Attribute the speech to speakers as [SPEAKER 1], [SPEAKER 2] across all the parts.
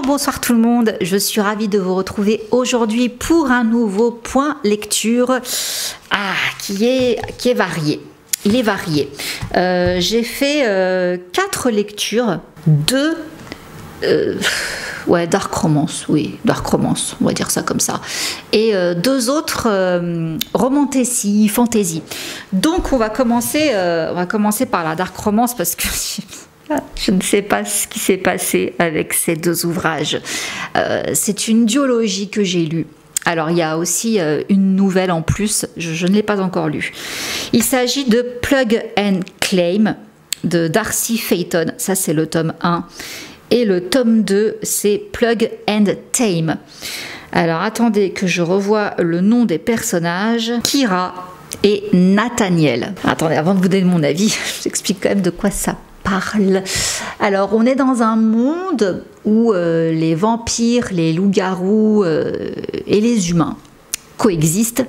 [SPEAKER 1] Bonsoir tout le monde. Je suis ravie de vous retrouver aujourd'hui pour un nouveau point lecture ah, qui, est, qui est varié. Il est varié. Euh, j'ai fait euh, quatre lectures, deux euh, ouais, dark romance, oui, dark romance, on va dire ça comme ça, et deux autres romantasy, fantasy. Donc on va commencer, on va commencer par la dark romance parce que je ne sais pas ce qui s'est passé avec ces deux ouvrages. Euh, c'est une duologie que j'ai lue. Alors il y a aussi euh, une nouvelle en plus, je, ne l'ai pas encore lue. Il s'agit de Plug and Claim de Darcy Phaeton, ça c'est le tome 1. Et le tome 2, c'est Plug and Tame. Alors attendez que je revoie le nom des personnages. Kira et Nathaniel. Attendez, avant de vous donner mon avis, je vous explique quand même de quoi ça Alors, on est dans un monde où euh, les vampires, les loups-garous euh, et les humains coexistent.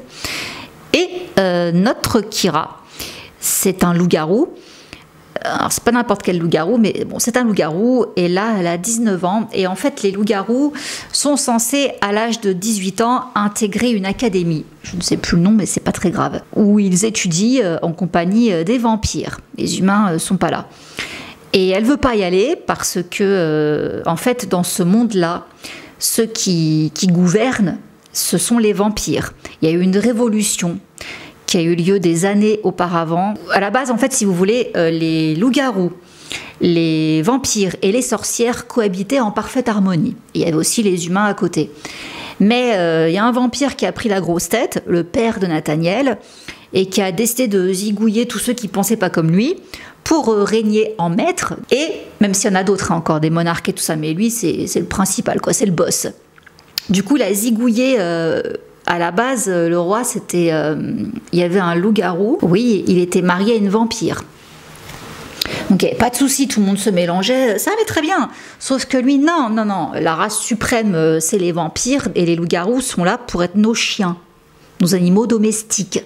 [SPEAKER 1] Et euh, notre Kira, c'est un loup-garou alors c'est pas n'importe quel loup-garou, mais bon, c'est un loup-garou, et là, elle a 19 ans, et en fait, les loups-garous sont censés, à l'âge de 18 ans, intégrer une académie, je ne sais plus le nom, mais c'est pas très grave, où ils étudient euh, en compagnie euh, des vampires. Les humains euh, sont pas là. Et elle veut pas y aller parce que, en fait, dans ce monde-là, ceux qui, qui gouvernent, ce sont les vampires. Il y a eu une révolution qui a eu lieu des années auparavant. À la base, en fait, si vous voulez, euh, les loups-garous, les vampires et les sorcières cohabitaient en parfaite harmonie. Il y avait aussi les humains à côté. Mais euh, il y a un vampire qui a pris la grosse tête, le père de Nathaniel, et qui a décidé de zigouiller tous ceux qui pensaient pas comme lui pour euh, régner en maître. Et même s'il y en a d'autres, hein, encore des monarques et tout ça, mais lui, c'est le principal, quoi, c'est le boss. Du coup, il a zigouillé à la base, euh, le roi, c'était. Euh, il y avait un loup-garou. Oui, il était marié à une vampire. Donc, pas de souci, tout le monde se mélangeait, ça allait très bien. Sauf que lui, non, non, non. La race suprême, euh, c'est les vampires et les loups-garous sont là pour être nos chiens, nos animaux domestiques.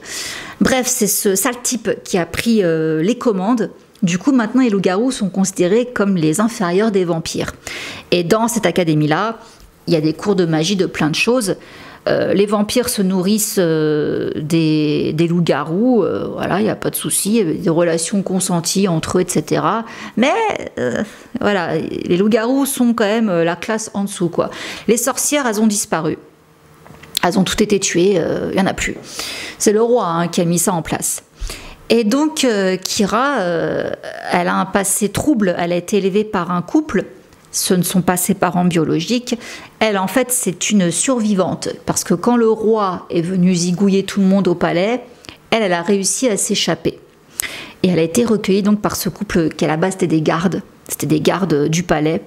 [SPEAKER 1] Bref, c'est ce sale type qui a pris les commandes. Du coup, maintenant, les loups-garous sont considérés comme les inférieurs des vampires. Et dans cette académie-là, il y a des cours de magie de plein de choses. Euh, les vampires se nourrissent euh, des, loups-garous, euh, voilà, il n'y a pas de souci, des relations consenties entre eux, etc. Mais voilà, les loups-garous sont quand même la classe en dessous, quoi. Les sorcières, elles ont disparu. Elles ont toutes été tuées, il n'y en a plus. C'est le roi hein, qui a mis ça en place. Et donc, Kira, elle a un passé trouble. Elle a été élevée par un couple ce ne sont pas ses parents biologiques. Elle, en fait, c'est une survivante. Parce que quand le roi est venu zigouiller tout le monde au palais, elle, elle a réussi à s'échapper. Et elle a été recueillie donc par ce couple qui à la base était des gardes. C'était des gardes du palais.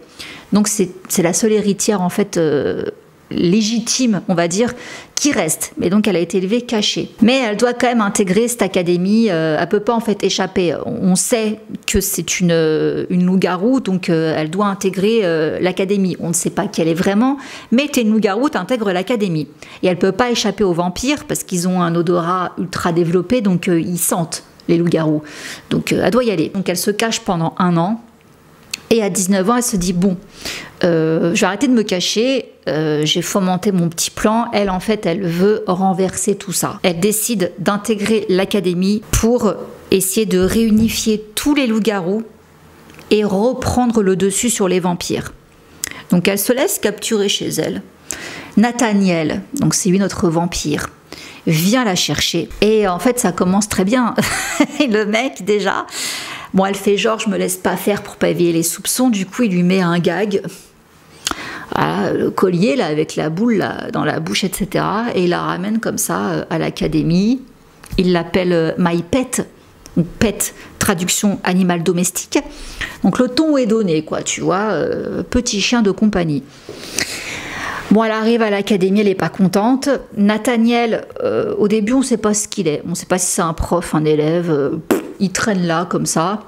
[SPEAKER 1] Donc c'est la seule héritière en fait euh, légitime, on va dire, qui reste. Mais donc elle a été élevée cachée. Mais elle doit quand même intégrer cette académie. Euh, elle peut pas en fait échapper. On sait que c'est une, euh, une loup-garou, donc euh, elle doit intégrer l'académie. On ne sait pas qui elle est vraiment, mais t'es une loup-garou, t'intègres l'académie. Et elle peut pas échapper aux vampires parce qu'ils ont un odorat ultra développé, donc ils sentent les loups-garous. Donc elle doit y aller. Donc elle se cache pendant un an. Et à 19 ans, elle se dit bon, euh, je vais arrêter de me cacher, euh, j'ai fomenté mon petit plan. Elle, en fait, elle veut renverser tout ça. Elle décide d'intégrer l'académie pour essayer de réunifier tous les loups-garous et reprendre le dessus sur les vampires. Donc elle se laisse capturer chez elle. Nathaniel, donc c'est lui notre vampire, vient la chercher. Et en fait, ça commence très bien. le mec, déjà, Bon, elle fait genre, je me laisse pas faire pour pas les soupçons. Du coup, il lui met un gag. le collier là avec la boule là, dans la bouche etc et il la ramène comme ça euh, à l'académie il l'appelle euh, my pet ou pet traduction animal domestique donc le ton est donné quoi tu vois euh, petit chien de compagnie Bon, elle arrive à l'académie, elle n'est pas contente. Nathaniel, au début, on ne sait pas ce qu'il est. On ne sait pas si c'est un prof, un élève il traîne là comme ça.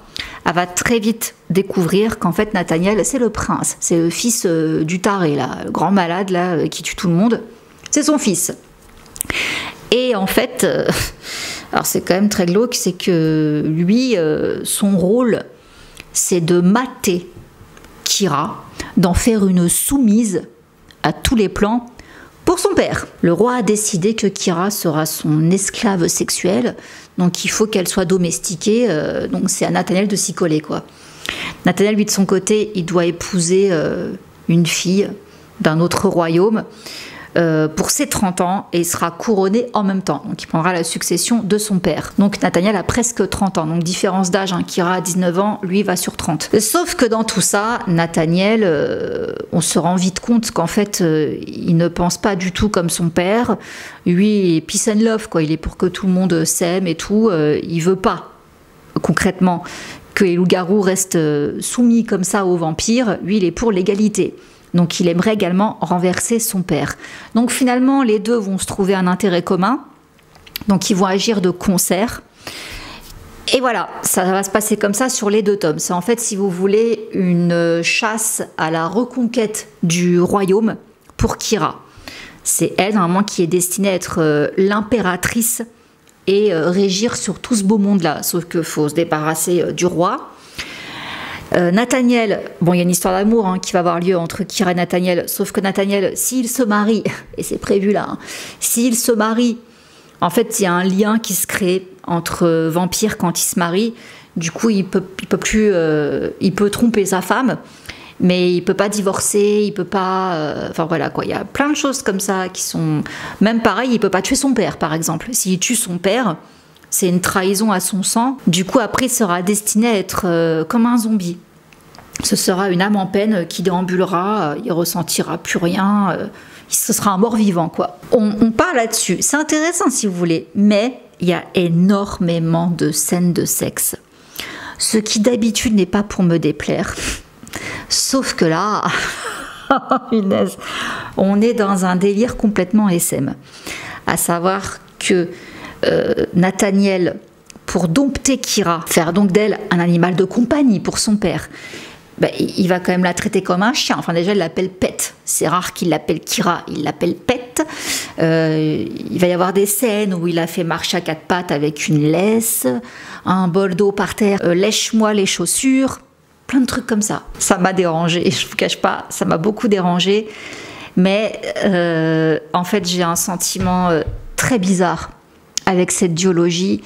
[SPEAKER 1] Elle va très vite découvrir qu'en fait Nathaniel c'est le prince, c'est le fils euh, du taré là, le grand malade là euh, qui tue tout le monde. C'est son fils. Et en fait, euh, alors c'est quand même très glauque, c'est que lui, son rôle, c'est de mater Kira d'en faire une soumise à tous les plans pour son père. Le roi a décidé que Kira sera son esclave sexuelle, donc il faut qu'elle soit domestiquée, euh, donc c'est à Nathaniel de s'y coller quoi. Nathaniel, lui de son côté, il doit épouser euh, une fille d'un autre royaume. Euh, pour ses 30 ans et sera couronné en même temps. Donc il prendra la succession de son père. Donc Nathaniel a presque 30 ans, donc différence d'âge, hein, Kira a 19 ans, lui va sur 30. Sauf que dans tout ça, Nathaniel, euh, on se rend vite compte qu'en fait, euh, il ne pense pas du tout comme son père. Lui, peace and love, quoi. il est pour que tout le monde s'aime et tout. il veut pas concrètement que les loups-garous restent soumis comme ça aux vampires. Lui, il est pour l'égalité. Donc il aimerait également renverser son père. Donc finalement, les deux vont se trouver un intérêt commun. Donc ils vont agir de concert. Et voilà, ça va se passer comme ça sur les deux tomes. C'est en fait, si vous voulez, une chasse à la reconquête du royaume pour Kira. C'est elle, normalement, qui est destinée à être euh, l'impératrice et euh, régir sur tout ce beau monde-là. Sauf qu'il faut se débarrasser euh, du roi. Euh, Nathaniel, bon, il y a une histoire d'amour hein, qui va avoir lieu entre Kira et Nathaniel, sauf que Nathaniel, s'il se marie, et c'est prévu là, hein, s'il se marie, en fait, il y a un lien qui se crée entre vampires quand il se marie. Du coup, il peut, il peut plus, euh, il peut tromper sa femme, mais il peut pas divorcer, il peut pas, euh, enfin voilà quoi. Il y a plein de choses comme ça qui sont, même pareil, il peut pas tuer son père, par exemple. S'il tue son père, c'est une trahison à son sang. Du coup, après, il sera destiné à être euh, comme un zombie. Ce sera une âme en peine qui déambulera, euh, il ressentira plus rien, euh, ce sera un mort-vivant, quoi. On, on parle là-dessus. C'est intéressant si vous voulez, mais il y a énormément de scènes de sexe. Ce qui d'habitude n'est pas pour me déplaire. Sauf que là, on est dans un délire complètement SM. À savoir que Nathaniel pour dompter Kira, faire donc d'elle un animal de compagnie pour son père, ben, il va quand même la traiter comme un chien. Enfin, déjà, il l'appelle Pet. C'est rare qu'il l'appelle Kira, il l'appelle Pet. Euh, il va y avoir des scènes où il a fait marcher à quatre pattes avec une laisse, un bol d'eau par terre, euh, lèche-moi les chaussures, plein de trucs comme ça. Ça m'a dérangé, je vous cache pas, ça m'a beaucoup dérangé. Mais en fait, j'ai un sentiment très bizarre avec cette duologie,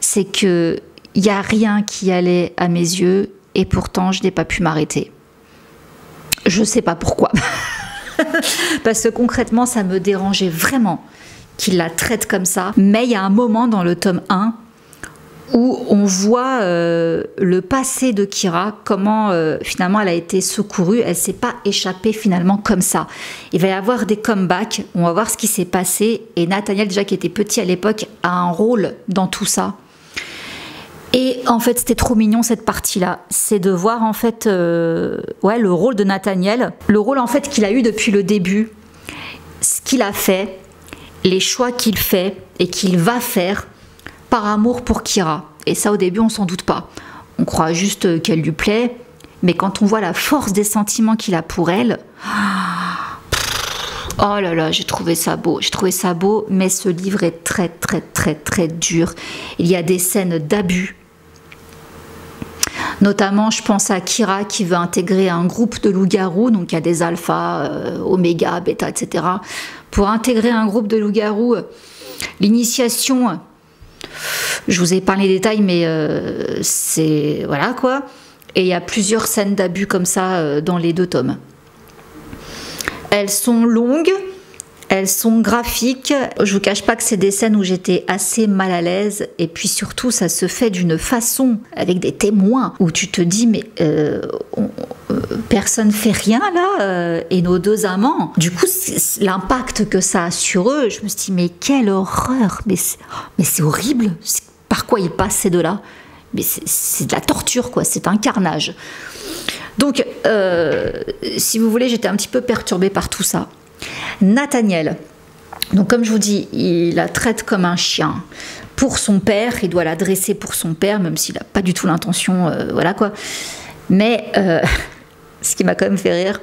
[SPEAKER 1] c'est que il n'y a rien qui allait à mes yeux et pourtant je n'ai pas pu m'arrêter. Je ne sais pas pourquoi. Parce que concrètement, ça me dérangeait vraiment qu'il la traite comme ça. Mais il y a un moment dans le tome 1 où on voit euh, le passé de Kira, comment euh, finalement elle a été secourue, elle s'est pas échappée finalement comme ça. Il va y avoir des comebacks, on va voir ce qui s'est passé, et Nathaniel, déjà qui était petit à l'époque, a un rôle dans tout ça. Et en fait, c'était trop mignon cette partie-là. C'est de voir en fait, euh, ouais, le rôle de Nathaniel, le rôle en fait qu'il a eu depuis le début, ce qu'il a fait, les choix qu'il fait et qu'il va faire par amour pour Kira. Et ça, au début, on s'en doute pas. On croit juste qu'elle lui plaît, mais quand on voit la force des sentiments qu'il a pour elle, oh là là, j'ai trouvé ça beau. J'ai trouvé ça beau, mais ce livre est très, très, très, très dur. Il y a des scènes d'abus. Notamment, je pense à Kira qui veut intégrer un groupe de loups-garous, donc il y a des alphas, euh, oméga, bêta, etc. Pour intégrer un groupe de loups-garous, l'initiation je vous ai parlé des détails, mais euh, c'est. Voilà quoi. Et il y a plusieurs scènes d'abus comme ça euh, dans les deux tomes. Elles sont longues, elles sont graphiques. Je vous cache pas que c'est des scènes où j'étais assez mal à l'aise. Et puis surtout, ça se fait d'une façon avec des témoins où tu te dis mais euh, personne fait rien là et nos deux amants. Du coup, l'impact que ça a sur eux, je me suis dit mais quelle horreur, mais c'est horrible par quoi ils passent ces deux-là. Mais c'est de la torture, quoi. C'est un carnage. Donc, euh, si vous voulez, j'étais un petit peu perturbée par tout ça. Nathaniel, donc comme je vous dis, il la traite comme un chien. Pour son père, il doit la dresser pour son père, même s'il n'a pas du tout l'intention, euh, voilà quoi. Mais euh, ce qui m'a quand même fait rire,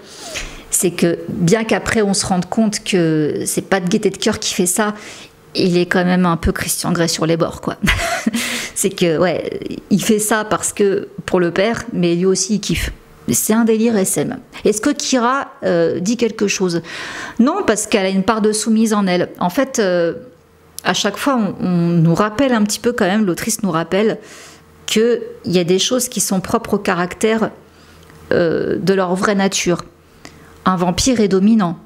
[SPEAKER 1] c'est que bien qu'après on se rende compte que c'est pas de gaieté de cœur qui fait ça, il est quand même un peu Christian Grey sur les bords, quoi. c'est que, ouais, il fait ça parce que pour le père, mais lui aussi il kiffe. C'est un délire SM. Est-ce que Kira euh, dit quelque chose? Non, parce qu'elle a une part de soumise en elle. En fait, euh, à chaque fois, on, nous rappelle un petit peu quand même, l'autrice nous rappelle qu'il y a des choses qui sont propres au caractère euh, de leur vraie nature. Un vampire est dominant.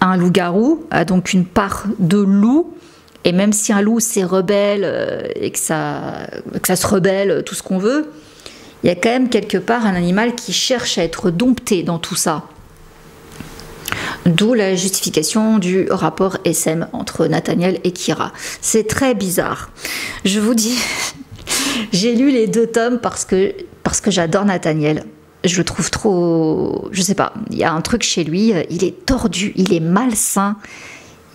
[SPEAKER 1] Un loup-garou a donc une part de loup. Et même si un loup c'est rebelle et que ça, que ça se rebelle, tout ce qu'on veut, il y a quand même quelque part un animal qui cherche à être dompté dans tout ça. D'où la justification du rapport SM entre Nathaniel et Kira. C'est très bizarre. Je vous dis, j'ai lu les deux tomes parce que, parce que j'adore Nathaniel. Je le trouve trop. Je sais pas, il y a un truc chez lui, il est tordu, il est malsain.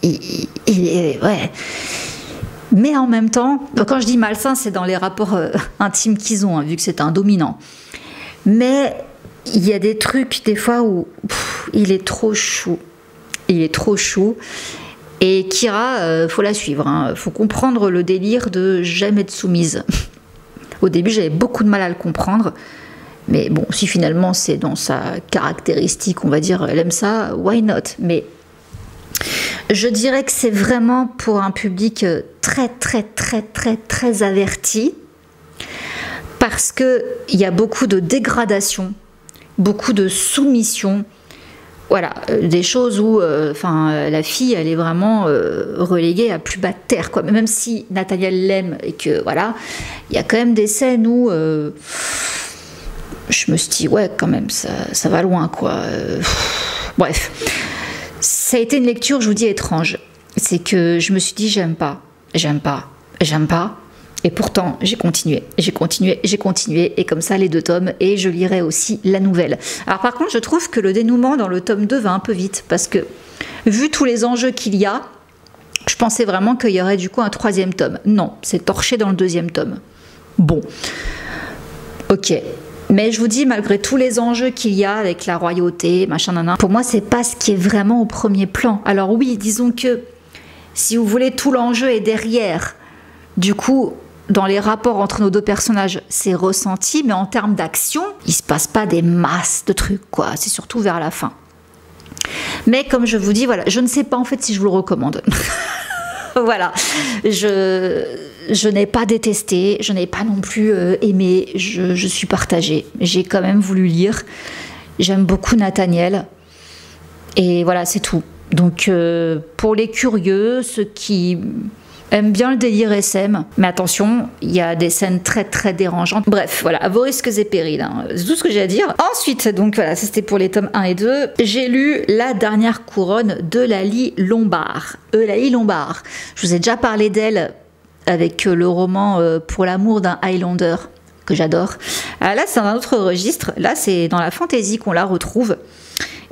[SPEAKER 1] Il, il est. Ouais mais en même temps, quand je dis malsain, c'est dans les rapports euh, intimes qu'ils ont, hein, vu que c'est un dominant. Mais il y a des trucs, des fois, où il est trop chou. Il est trop chou. Et Kira, euh, faut la suivre. Hein. Faut comprendre le délire de jamais être soumise. Au début, j'avais beaucoup de mal à le comprendre. Mais bon, si finalement c'est dans sa caractéristique, on va dire, elle aime ça, why not? Mais je dirais que c'est vraiment pour un public euh, très très très très très averti parce que il y a beaucoup de dégradation, beaucoup de soumission. Voilà, euh, des choses où euh, la fille, elle est vraiment reléguée à plus bas de terre. Quoi. Même si Nathaniel l'aime et que voilà, il y a quand même des scènes où je me suis dit, ouais, quand même, ça, ça va loin. quoi. bref. Ça a été une lecture, je vous dis, étrange. C'est que je me suis dit, j'aime pas, j'aime pas, j'aime pas. Et pourtant, j'ai continué, j'ai continué, j'ai continué, et comme ça, les deux tomes, et je lirai aussi la nouvelle. Alors par contre, je trouve que le dénouement dans le tome 2 va un peu vite, parce que vu tous les enjeux qu'il y a, je pensais vraiment qu'il y aurait du coup un troisième tome. Non, c'est torché dans le deuxième tome. Bon. Ok, mais je vous dis, malgré tous les enjeux qu'il y a avec la royauté, machin, nan, pour moi, c'est pas ce qui est vraiment au premier plan. Alors oui, disons que si vous voulez, tout l'enjeu est derrière. Du coup, dans les rapports entre nos deux personnages, c'est ressenti, mais en termes d'action, il se passe pas des masses de trucs, quoi. C'est surtout vers la fin. Mais comme je vous dis, voilà, je ne sais pas en fait si je vous le recommande. voilà, je, je n'ai pas détesté, je n'ai pas non plus euh, aimé, je, suis partagée. J'ai quand même voulu lire. J'aime beaucoup Nathaniel. Et voilà, c'est tout. Donc, euh, pour les curieux, ceux qui aiment bien le délire SM, mais attention, il y a des scènes très très dérangeantes. Bref, voilà, à vos risques et périls, hein. c'est tout ce que j'ai à dire. Ensuite, donc voilà, c'était pour les tomes 1 et 2. J'ai lu La dernière couronne de Lali Lombard. Eulalie Lombard. Je vous ai déjà parlé d'elle avec euh, le roman euh, Pour l'amour d'un Highlander que j'adore. Ah, là, c'est un autre registre. Là, c'est dans la fantaisie qu'on la retrouve.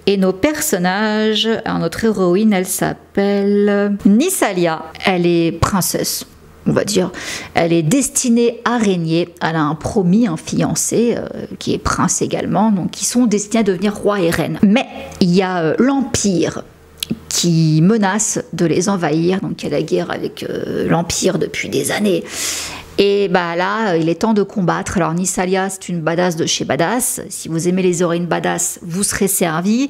[SPEAKER 1] Et nos personnages, notre héroïne, elle s'appelle Nisalia. Elle est princesse, on va dire. Elle est destinée à régner. Elle a un promis, un fiancé, euh, qui est prince également. Donc, ils sont destinés à devenir roi et reine. Mais il y a l'Empire qui menace de les envahir. Donc il y a la guerre avec euh, l'Empire depuis des années. Et bah là, il est temps de combattre. Alors Nisalia, c'est une badass de chez badass. Si vous aimez les héroïnes badass, vous serez servi.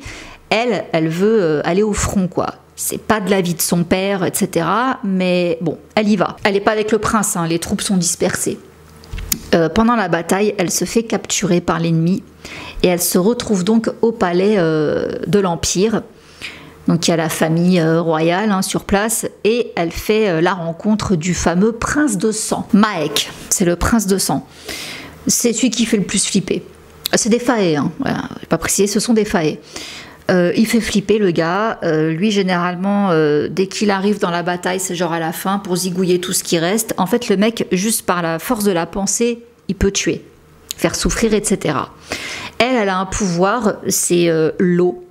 [SPEAKER 1] Elle, elle veut euh, aller au front, quoi. C'est pas de la vie de son père, etc. Mais bon, elle y va. Elle n'est pas avec le prince, hein. les troupes sont dispersées. Euh, pendant la bataille, elle se fait capturer par l'ennemi et elle se retrouve donc au palais de l'Empire. Donc il y a la famille euh, royale hein, sur place et elle fait euh, la rencontre du fameux prince de sang, Maek. C'est le prince de sang. C'est celui qui fait le plus flipper. C'est des faées, hein. voilà, pas précisé, ce sont des faées. Euh, il fait flipper le gars. lui, généralement, dès qu'il arrive dans la bataille, c'est genre à la fin pour zigouiller tout ce qui reste. En fait, le mec, juste par la force de la pensée, il peut tuer, faire souffrir, etc. Elle, elle a un pouvoir, c'est l'eau.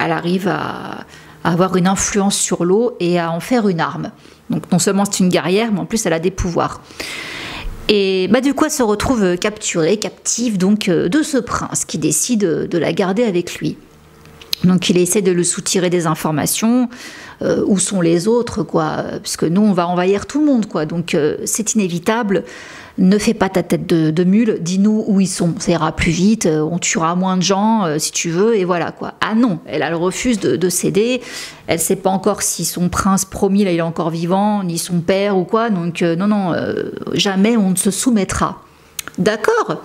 [SPEAKER 1] Elle arrive à, avoir une influence sur l'eau et à en faire une arme. Donc non seulement c'est une guerrière, mais en plus elle a des pouvoirs. Et bah, du coup, elle se retrouve capturée, captive donc euh, de ce prince qui décide de la garder avec lui. Donc il essaie de le soutirer des informations. Euh, où sont les autres, quoi Parce nous, on va envahir tout le monde, quoi. Donc euh, c'est inévitable. Ne fais pas ta tête de, mule. Dis-nous où ils sont. Ça ira plus vite. Euh, on tuera moins de gens si tu veux. Et voilà, quoi. Ah non, elle, refuse de, céder. Elle sait pas encore si son prince promis là, il est encore vivant, ni son père ou quoi. Donc non, non, jamais on ne se soumettra. D'accord?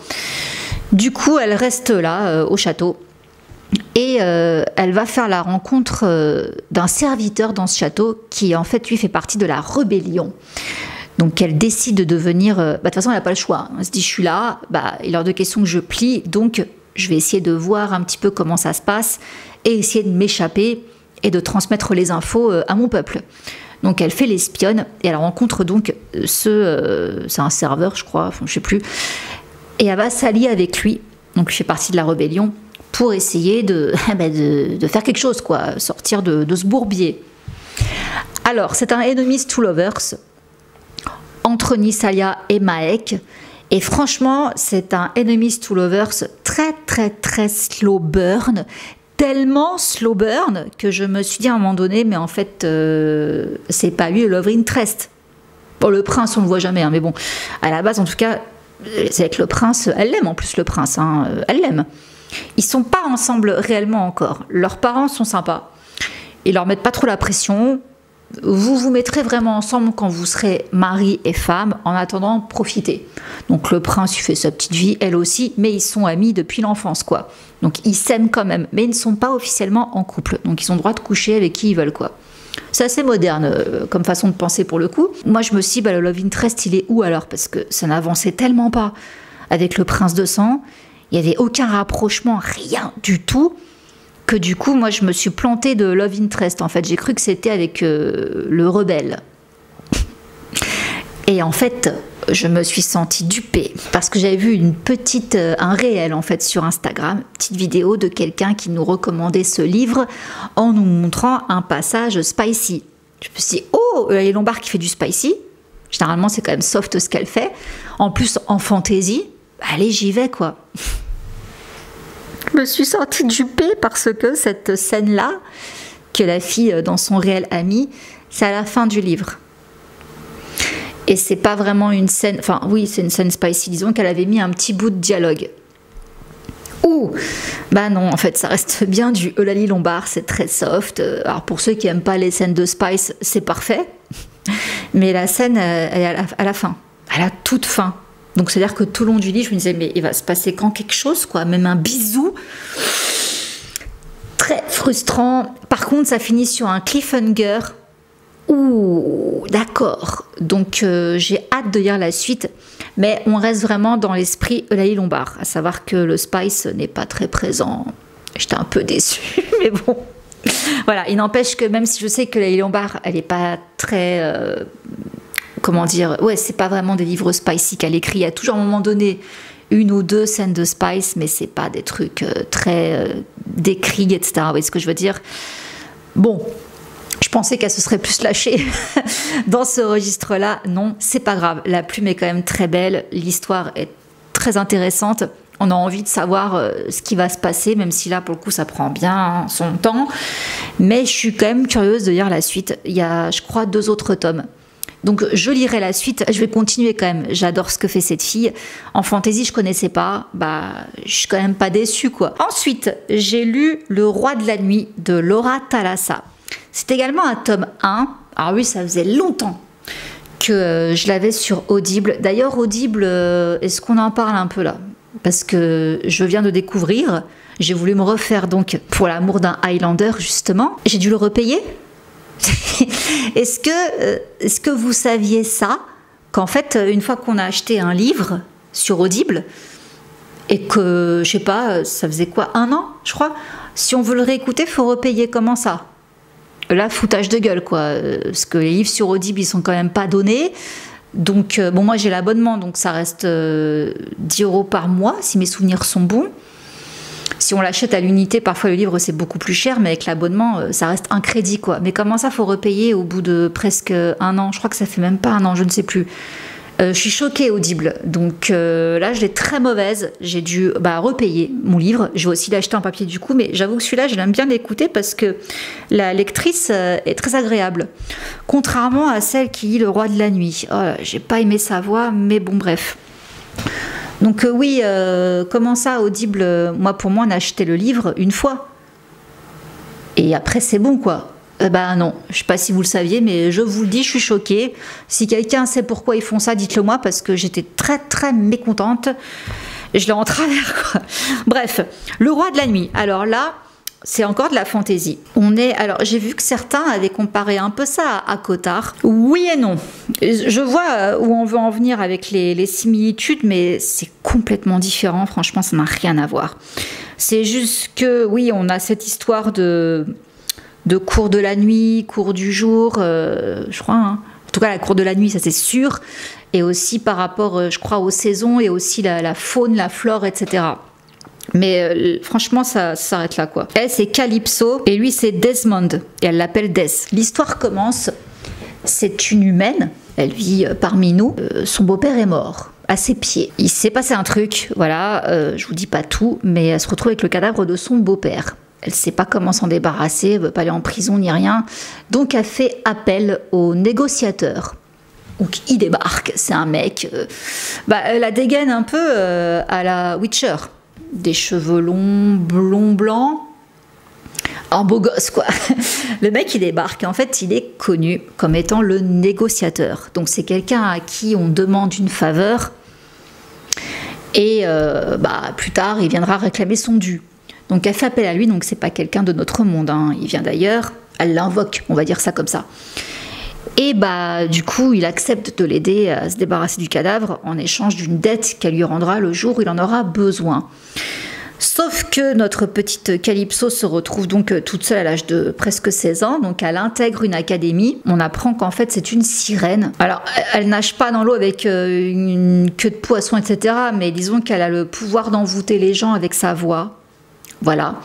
[SPEAKER 1] Du coup, elle reste là au château et euh, elle va faire la rencontre euh, d'un serviteur dans ce château qui en fait lui fait partie de la rébellion. Donc elle décide de devenir... Euh, bah, de toute façon elle n'a pas le choix. Elle se dit je suis là, bah, il est hors de question que je plie, donc je vais essayer de voir un petit peu comment ça se passe et essayer de m'échapper et de transmettre les infos à mon peuple. Donc elle fait l'espionne et elle rencontre donc ce... c'est un serveur je crois, enfin, je sais plus. Et elle va s'allier avec lui, donc il fait partie de la rébellion pour essayer eh ben, de, de, faire quelque chose, quoi, sortir de, ce bourbier. Alors, c'est un Enemies to Lovers entre Nisalia et Maek. Et franchement, c'est un Enemies to Lovers très, très, très slow burn. Tellement slow burn que je me suis dit à un moment donné, mais en fait, euh, c'est pas lui Love Interest. Bon, le prince, on le voit jamais, hein, mais bon, à la base, en tout cas, c'est avec le prince, elle l'aime en plus, le prince, hein, elle l'aime. Ils sont pas ensemble réellement encore. Leurs parents sont sympas. Ils leur mettent pas trop la pression. Vous vous mettrez vraiment ensemble quand vous serez mari et femme. En attendant, profitez. Donc le prince, il fait sa petite vie, elle aussi, mais ils sont amis depuis l'enfance, quoi. Donc ils s'aiment quand même, mais ils ne sont pas officiellement en couple. Donc ils ont le droit de coucher avec qui ils veulent, quoi. C'est assez moderne euh, comme façon de penser pour le coup. Moi, je me suis dit, bah, le Love Interest, il est où alors? Parce que ça n'avançait tellement pas avec le prince de sang. Il n'y avait aucun rapprochement, rien du tout. Que du coup, moi, je me suis plantée de Love Interest. En fait, j'ai cru que c'était avec euh, le rebelle. Et en fait, je me suis sentie dupée parce que j'avais vu une petite, euh, un réel en fait sur Instagram, petite vidéo de quelqu'un qui nous recommandait ce livre en nous montrant un passage spicy. Je me suis dit, oh, les Lombard qui fait du spicy. Généralement, c'est quand même soft ce qu'elle fait. En plus, en fantaisie, allez, j'y vais quoi. Je me suis sortie dupée parce que cette scène-là, que la fille euh, dans son réel ami, c'est à la fin du livre. Et c'est pas vraiment une scène, enfin oui, c'est une scène spicy, disons qu'elle avait mis un petit bout de dialogue. Ouh Bah non, en fait, ça reste bien du Eulalie Lombard, c'est très soft. Euh, alors pour ceux qui aiment pas les scènes de Spice, c'est parfait. Mais la scène, euh, est à la fin, à la toute fin. Donc c'est-à-dire que tout le long du livre, je me disais, mais il va se passer quand quelque chose, quoi, même un bisou. Très frustrant. Par contre, ça finit sur un cliffhanger. Ouh, d'accord. Donc euh, j'ai hâte de lire la suite. Mais on reste vraiment dans l'esprit Eulalie Lombard, à savoir que le Spice n'est pas très présent. J'étais un peu déçue, mais bon. Voilà, il n'empêche que même si je sais que Eulalie Lombard, elle n'est pas très euh, comment dire, ouais, c'est pas vraiment des livres spicy qu'elle écrit. Il y a toujours à un moment donné une ou deux scènes de spice, mais c'est pas des trucs euh, très euh, décrits, etc. Vous voyez ce que je veux dire? Bon, je pensais qu'elle se serait plus lâchée dans ce registre-là. Non, c'est pas grave. La plume est quand même très belle. L'histoire est très intéressante. On a envie de savoir euh, ce qui va se passer, même si là, pour le coup, ça prend bien son temps. Mais je suis quand même curieuse de lire la suite. Il y a, je crois, deux autres tomes. Donc je lirai la suite, je vais continuer quand même. J'adore ce que fait cette fille. En fantaisie, je connaissais pas, bah je suis quand même pas déçue quoi. Ensuite, j'ai lu Le roi de la nuit de Laura Thalassa. C'est également un tome 1. Alors oui, ça faisait longtemps que euh, je l'avais sur Audible. D'ailleurs, Audible, euh, est-ce qu'on en parle un peu là? Parce que je viens de découvrir, j'ai voulu me refaire donc pour l'amour d'un Highlander justement. J'ai dû le repayer est-ce que, euh, est que vous saviez ça Qu'en fait, une fois qu'on a acheté un livre sur Audible, et que, je sais pas, ça faisait quoi Un an, je crois Si on veut le réécouter, faut repayer. Comment ça? Là, foutage de gueule, quoi. Parce que les livres sur Audible, ils sont quand même pas donnés. Donc, euh, bon, moi j'ai l'abonnement, donc ça reste 10 euh, euros par mois, si mes souvenirs sont bons. Si on l'achète à l'unité, parfois le livre c'est beaucoup plus cher, mais avec l'abonnement, euh, ça reste un crédit quoi. Mais comment ça faut repayer au bout de presque un an? Je crois que ça fait même pas un an, je ne sais plus. Euh, je suis choquée audible. Donc euh, là, je l'ai très mauvaise. J'ai dû bah, repayer mon livre. Je vais aussi l'acheter en papier du coup, mais j'avoue que celui-là, j'aime bien l'écouter parce que la lectrice est très agréable. Contrairement à celle qui lit Le Roi de la Nuit. Oh, J'ai pas aimé sa voix, mais bon, bref. Donc oui, comment ça, audible Moi, pour moi, on a acheté le livre une fois. Et après, c'est bon, quoi. Eh ben non, je sais pas si vous le saviez, mais je vous le dis, je suis choquée. Si quelqu'un sait pourquoi ils font ça, dites-le moi parce que j'étais très très mécontente. Je l'ai en travers. Quoi. Bref, le roi de la nuit. Alors là, c'est encore de la fantaisie. On est alors j'ai vu que certains avaient comparé un peu ça à, Cotard. Oui et non. Je vois où on veut en venir avec les, similitudes, mais c'est complètement différent. Franchement, ça n'a rien à voir. C'est juste que oui, on a cette histoire de de cours de la nuit, cours du jour, euh, je crois. Hein. En tout cas, la cour de la nuit, ça c'est sûr. Et aussi par rapport, euh, je crois, aux saisons et aussi la, faune, la flore, etc. Mais euh, franchement, ça, s'arrête là, quoi. Elle, c'est Calypso et lui, c'est Desmond. Et elle l'appelle Des. L'histoire commence. C'est une humaine. Elle vit parmi nous. son beau-père est mort à ses pieds. Il s'est passé un truc, voilà, je vous dis pas tout, mais elle se retrouve avec le cadavre de son beau-père. Elle sait pas comment s'en débarrasser, elle veut pas aller en prison ni rien. Donc elle fait appel au négociateur. Donc il débarque, c'est un mec. Euh, bah, elle la dégaine un peu euh, à la Witcher. Des cheveux longs, blonds, blancs. Un beau gosse, quoi. Le mec, il débarque. En fait, il est connu comme étant le négociateur. Donc, c'est quelqu'un à qui on demande une faveur. Et euh, bah, plus tard, il viendra réclamer son dû. Donc elle fait appel à lui, donc c'est pas quelqu'un de notre monde, hein. il vient d'ailleurs, elle l'invoque, on va dire ça comme ça. Et bah du coup, il accepte de l'aider à se débarrasser du cadavre en échange d'une dette qu'elle lui rendra le jour où il en aura besoin. Sauf que notre petite Calypso se retrouve donc toute seule à l'âge de presque 16 ans, donc elle intègre une académie. On apprend qu'en fait c'est une sirène. Alors elle nage pas dans l'eau avec euh, une queue de poisson, etc. Mais disons qu'elle a le pouvoir d'envoûter les gens avec sa voix. Voilà.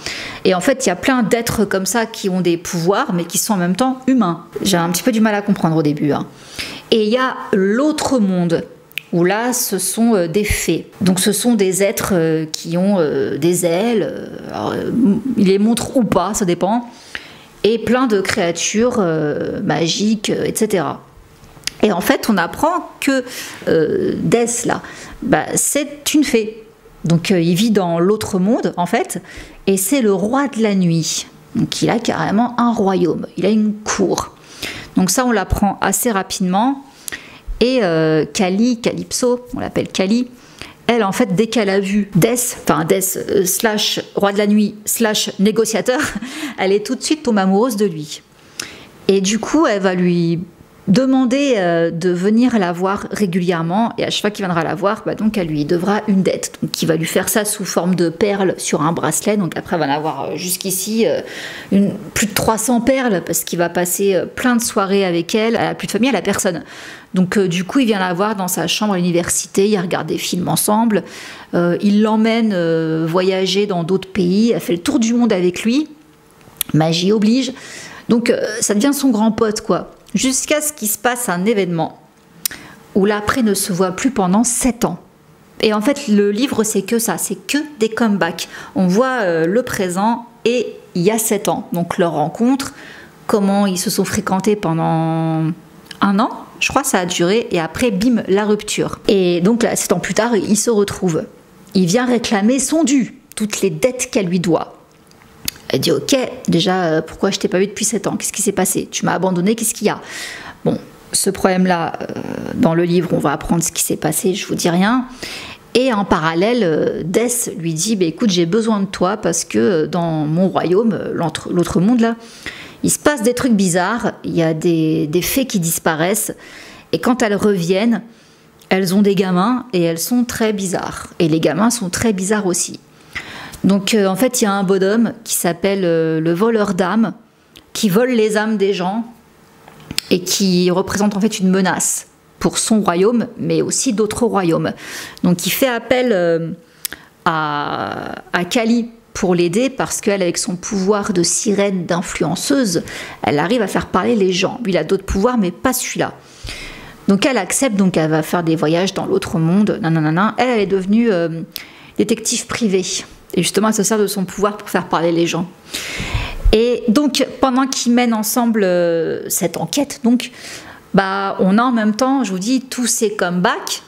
[SPEAKER 1] Et en fait, il y a plein d'êtres comme ça qui ont des pouvoirs, mais qui sont en même temps humains. J'ai un petit peu du mal à comprendre au début. Hein. Et il y a l'autre monde, où là, ce sont euh, des fées. Donc, ce sont des êtres euh, qui ont euh, des ailes. Ils les montrent ou pas, ça dépend. Et plein de créatures magiques, etc. Et en fait, on apprend que Death, là, bah, c'est une fée. Donc euh, il vit dans l'autre monde en fait, et c'est le roi de la nuit. Donc il a carrément un royaume, il a une cour. Donc ça on l'apprend assez rapidement. Et euh, Kali, Calypso, on l'appelle Kali, elle en fait dès qu'elle a vu Death, enfin Death euh, slash roi de la nuit slash négociateur, elle est tout de suite tombée amoureuse de lui. Et du coup elle va lui demander euh, de venir la voir régulièrement et à chaque fois qu'il viendra la voir, bah, donc elle lui devra une dette. Donc il va lui faire ça sous forme de perles sur un bracelet. Donc après, elle va en avoir euh, jusqu'ici euh, plus de 300 perles parce qu'il va passer plein de soirées avec elle. Elle a plus de famille, elle a personne. Donc du coup, il vient la voir dans sa chambre à l'université, il regarde des films ensemble, il l'emmène voyager dans d'autres pays, elle fait le tour du monde avec lui, magie oblige. Donc ça devient son grand pote quoi jusqu'à ce qu'il se passe un événement où l'après ne se voit plus pendant sept ans. Et en fait, le livre, c'est que ça, c'est que des comebacks. On voit euh, le présent et il y a sept ans, donc leur rencontre, comment ils se sont fréquentés pendant un an, je crois ça a duré, et après, bim, la rupture. Et donc là, sept ans plus tard, il se retrouve. Il vient réclamer son dû, toutes les dettes qu'elle lui doit. Elle dit Ok, déjà, euh, pourquoi je t'ai pas vu depuis 7 ans? Qu'est-ce qui s'est passé? Tu m'as abandonné, qu'est-ce qu'il y a? Bon, ce problème-là, euh, dans le livre, on va apprendre ce qui s'est passé, je vous dis rien. Et en parallèle, euh, Death lui dit bah, Écoute, j'ai besoin de toi parce que dans mon royaume, l'autre monde là, il se passe des trucs bizarres, il y a des, des fées qui disparaissent, et quand elles reviennent, elles ont des gamins et elles sont très bizarres. Et les gamins sont très bizarres aussi. Donc euh, en fait, il y a un bonhomme qui s'appelle euh, le voleur d'âmes, qui vole les âmes des gens et qui représente en fait une menace pour son royaume, mais aussi d'autres royaumes. Donc il fait appel euh, à, Kali pour l'aider parce qu'elle, avec son pouvoir de sirène, d'influenceuse, elle arrive à faire parler les gens. Lui, il a d'autres pouvoirs, mais pas celui-là. Donc elle accepte, donc elle va faire des voyages dans l'autre monde. Nanana. Elle, elle est devenue détective privée. Et justement, elle se sert de son pouvoir pour faire parler les gens. Et donc, pendant qu'ils mènent ensemble euh, cette enquête, donc, bah, on a en même temps, je vous dis, tous ces comebacks,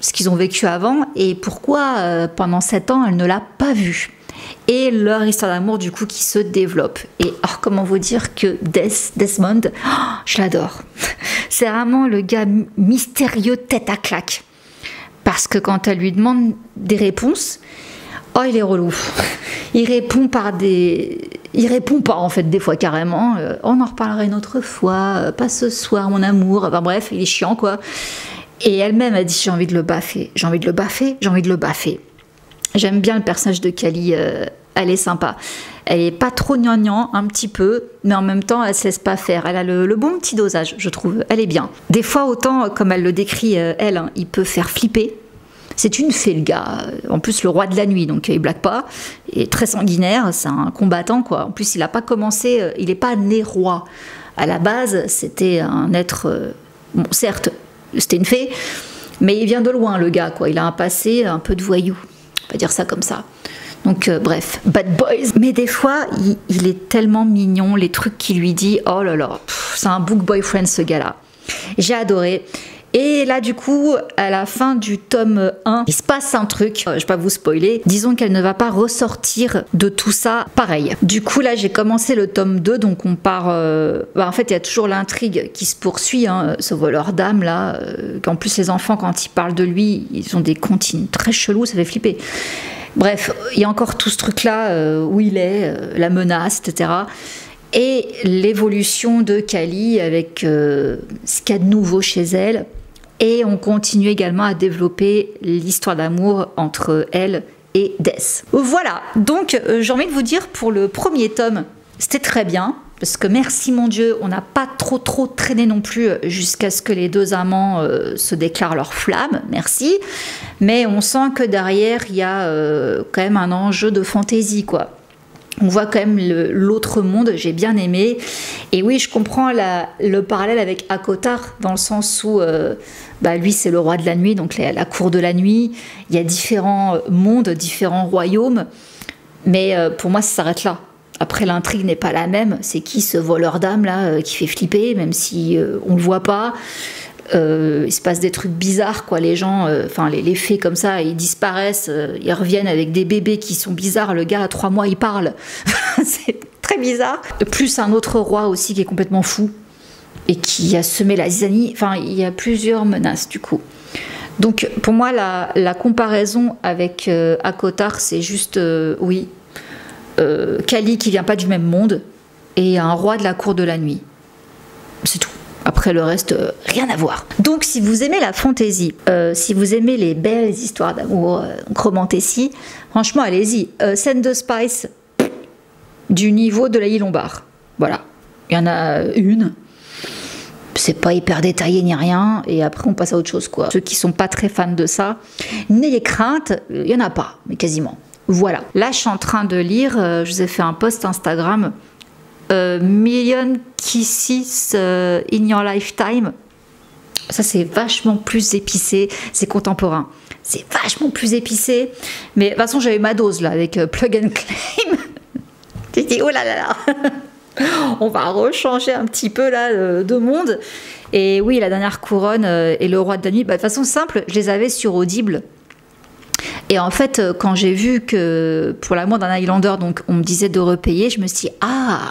[SPEAKER 1] ce qu'ils ont vécu avant, et pourquoi euh, pendant sept ans, elle ne l'a pas vu. Et leur histoire d'amour, du coup, qui se développe. Et oh, comment vous dire que Desmond, oh, je l'adore. C'est vraiment le gars mystérieux tête à claque. Parce que quand elle lui demande des réponses, oh, il est relou. Il répond par des. Il répond pas, en fait, des fois carrément. Euh, on en reparlera une autre fois, euh, pas ce soir, mon amour. Enfin bref, il est chiant, quoi. Et elle-même a dit J'ai envie de le baffer, j'ai envie de le baffer, j'ai envie de le baffer. J'aime bien le personnage de Kali, euh, elle est sympa. Elle est pas trop gnangnan, un petit peu, mais en même temps, elle se laisse pas faire. Elle a le, bon petit dosage, je trouve. Elle est bien. Des fois, autant, comme elle le décrit, elle, hein, il peut faire flipper. C'est une fée, le gars. En plus, le roi de la nuit, donc il blague pas. Il est très sanguinaire, c'est un combattant, quoi. En plus, il n'a pas commencé, euh, il n'est pas né roi. À la base, c'était un être. Euh, bon, certes, c'était une fée, mais il vient de loin, le gars, quoi. Il a un passé un peu de voyou. On va dire ça comme ça. Donc, euh, bref, bad boys. Mais des fois, il, est tellement mignon, les trucs qu'il lui dit, oh là là, c'est un book boyfriend, ce gars-là. J'ai adoré. Et là, du coup, à la fin du tome 1, il se passe un truc, euh, je vais pas vous spoiler, disons qu'elle ne va pas ressortir de tout ça pareil. Du coup, là, j'ai commencé le tome 2, donc on part... Euh, bah, en fait, il y a toujours l'intrigue qui se poursuit, hein, ce voleur d'âme, là, euh, qu'en plus, les enfants, quand ils parlent de lui, ils ont des comptines très chelous, ça fait flipper. Bref, il y a encore tout ce truc-là, où il est, la menace, etc et l'évolution de Kali avec ce qu'il y a de nouveau chez elle. Et on continue également à développer l'histoire d'amour entre elle et Death. Voilà, donc euh, j'ai envie de vous dire pour le premier tome, c'était très bien. Parce que merci mon Dieu, on n'a pas trop trop traîné non plus jusqu'à ce que les deux amants euh, se déclarent leur flamme, merci. Mais on sent que derrière, il y a euh, quand même un enjeu de fantaisie, quoi on voit quand même l'autre monde, j'ai bien aimé. Et oui, je comprends le parallèle avec Akotar, dans le sens où euh, bah, lui, c'est le roi de la nuit, donc la, cour de la nuit. Il y a différents mondes, différents royaumes. Mais euh, pour moi, ça s'arrête là. Après, l'intrigue n'est pas la même. C'est qui ce voleur d'âme là euh, qui fait flipper, même si on le voit pas euh, il se passe des trucs bizarres, quoi. Les gens, euh, enfin, les, les, fées comme ça, ils disparaissent, euh, ils reviennent avec des bébés qui sont bizarres. Le gars, à trois mois, il parle. c'est très bizarre. Plus un autre roi aussi qui est complètement fou et qui a semé la zizanie. Enfin, il y a plusieurs menaces, du coup. Donc, pour moi, la, la comparaison avec Akotar, c'est juste, oui, Kali qui vient pas du même monde et un roi de la cour de la nuit. C'est tout. Après le reste, euh, rien à voir. Donc si vous aimez la fantaisie, euh, si vous aimez les belles histoires d'amour, euh, franchement allez-y. Scène de Spice, du niveau de la Lombard. Voilà. Il y en a une. C'est pas hyper détaillé ni rien, et après on passe à autre chose quoi. Ceux qui sont pas très fans de ça, n'ayez crainte, il y en a pas, mais quasiment. Voilà. Là, je suis en train de lire, je vous ai fait un post Instagram Million Kisses euh, in Your Lifetime. Ça, c'est vachement plus épicé, c'est contemporain. C'est vachement plus épicé. Mais de toute façon, j'avais ma dose là avec euh, Plug and Claim. J'ai dit, oh là là là On va rechanger un petit peu là de monde. Et oui, la dernière couronne et le roi de la nuit, bah, de façon simple, je les avais sur Audible. Et en fait, euh, quand j'ai vu que pour l'amour d'un Highlander, donc on me disait de repayer, je me suis dit, ah,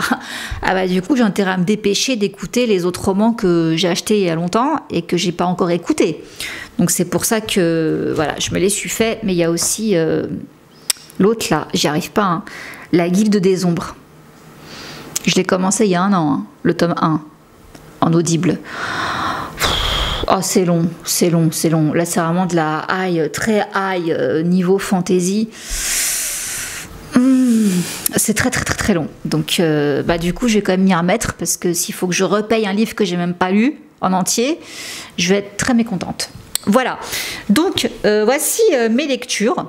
[SPEAKER 1] ah bah du coup j'ai intérêt à me dépêcher d'écouter les autres romans que j'ai achetés il y a longtemps et que j'ai pas encore écoutés. Donc c'est pour ça que voilà, je me les suis fait. Mais il y a aussi euh, l'autre là, j'y arrive pas. Hein. La Guilde des Ombres. Je l'ai commencé il y a un an, hein, le tome 1, en audible. Oh, c'est long, c'est long, c'est long. Là, c'est vraiment de la high, très high euh, niveau fantasy. Hmm, c'est très très très très long. Donc, euh, bah, du coup, j'ai quand même un mètre parce que s'il faut que je repaye un livre que j'ai même pas lu en entier, je vais être très mécontente. Voilà. Donc, euh, voici mes lectures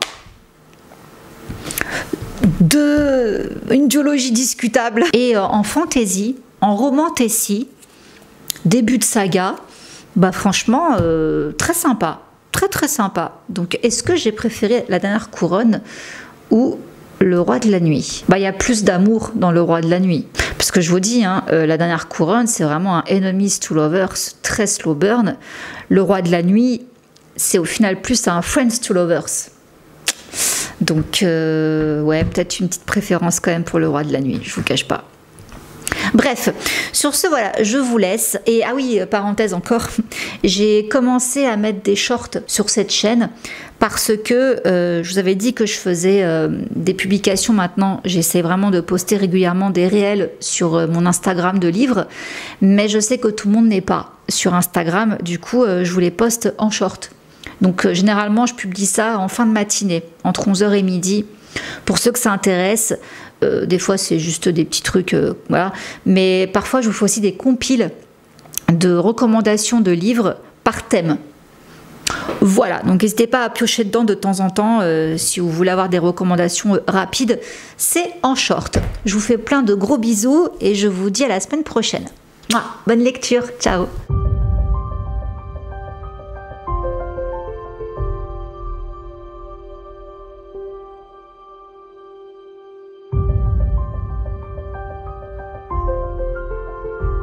[SPEAKER 1] de une biologie discutable et en fantasy, en romantasy, début de saga Bah franchement, euh, très sympa. Très très sympa. Donc est-ce que j'ai préféré la dernière couronne ou le roi de la nuit? Bah il y a plus d'amour dans le roi de la nuit. Parce que je vous dis, hein, euh, la dernière couronne, c'est vraiment un enemies to lovers, très slow burn. Le roi de la nuit, c'est au final plus un friends to lovers. Donc, euh, ouais, peut-être une petite préférence quand même pour le roi de la nuit, je vous cache pas. Bref, sur ce, voilà, je vous laisse. Et ah oui, parenthèse encore, j'ai commencé à mettre des shorts sur cette chaîne parce que euh, je vous avais dit que je faisais euh, des publications maintenant. J'essaie vraiment de poster régulièrement des réels sur euh, mon Instagram de livres, mais je sais que tout le monde n'est pas sur Instagram. Du coup, je vous les poste en short. Donc généralement, je publie ça en fin de matinée, entre 11h et midi. Pour ceux que ça intéresse, euh, des fois c'est juste des petits trucs, euh, voilà. Mais parfois je vous fais aussi des compiles de recommandations de livres par thème. Voilà, donc n'hésitez pas à piocher dedans de temps en temps euh, si vous voulez avoir des recommandations rapides. C'est en short. Je vous fais plein de gros bisous et je vous dis à la semaine prochaine. bonne lecture, ciao